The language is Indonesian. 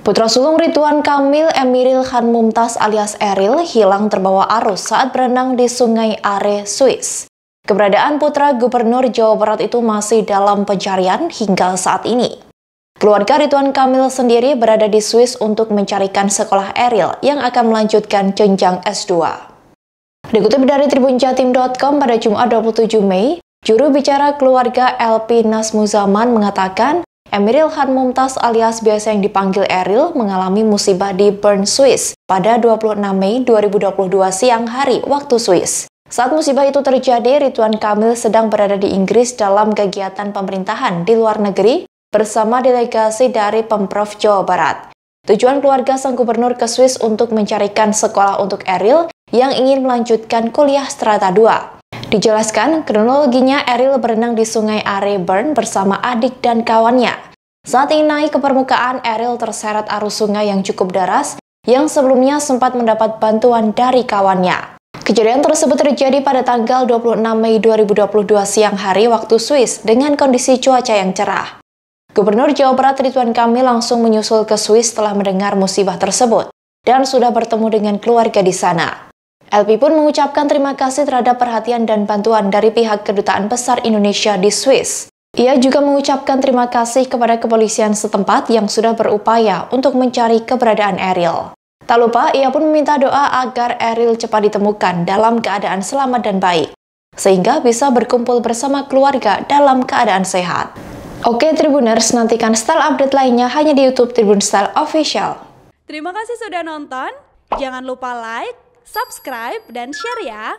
Putra sulung Ridwan Kamil Emiril Khan Mumtaz alias Eril hilang terbawa arus saat berenang di Sungai Are, Swiss. Keberadaan putra Gubernur Jawa Barat itu masih dalam pencarian hingga saat ini. Keluarga Ridwan Kamil sendiri berada di Swiss untuk mencarikan sekolah Eril yang akan melanjutkan jenjang S2. Dikutip dari tribunjatim.com pada Jumat 27 Mei, juru bicara keluarga LP Nasmuzaman mengatakan Emiril Khan Mumtaz alias biasa yang dipanggil Eril mengalami musibah di Bern, Swiss pada 26 Mei 2022 siang hari waktu Swiss. Saat musibah itu terjadi, Ridwan Kamil sedang berada di Inggris dalam kegiatan pemerintahan di luar negeri bersama delegasi dari Pemprov Jawa Barat. Tujuan keluarga sang gubernur ke Swiss untuk mencarikan sekolah untuk Eril yang ingin melanjutkan kuliah strata 2. Dijelaskan, kronologinya Eril berenang di sungai Are Bern bersama adik dan kawannya. Saat ini naik ke permukaan, Eril terseret arus sungai yang cukup deras yang sebelumnya sempat mendapat bantuan dari kawannya. Kejadian tersebut terjadi pada tanggal 26 Mei 2022 siang hari waktu Swiss dengan kondisi cuaca yang cerah. Gubernur Jawa Barat Ridwan Kamil langsung menyusul ke Swiss setelah mendengar musibah tersebut dan sudah bertemu dengan keluarga di sana. LP pun mengucapkan terima kasih terhadap perhatian dan bantuan dari pihak Kedutaan Besar Indonesia di Swiss. Ia juga mengucapkan terima kasih kepada kepolisian setempat yang sudah berupaya untuk mencari keberadaan Eril. Tak lupa, ia pun meminta doa agar Eril cepat ditemukan dalam keadaan selamat dan baik, sehingga bisa berkumpul bersama keluarga dalam keadaan sehat. Oke Tribuners, nantikan style update lainnya hanya di Youtube Tribun Style Official. Terima kasih sudah nonton, jangan lupa like, subscribe, dan share ya.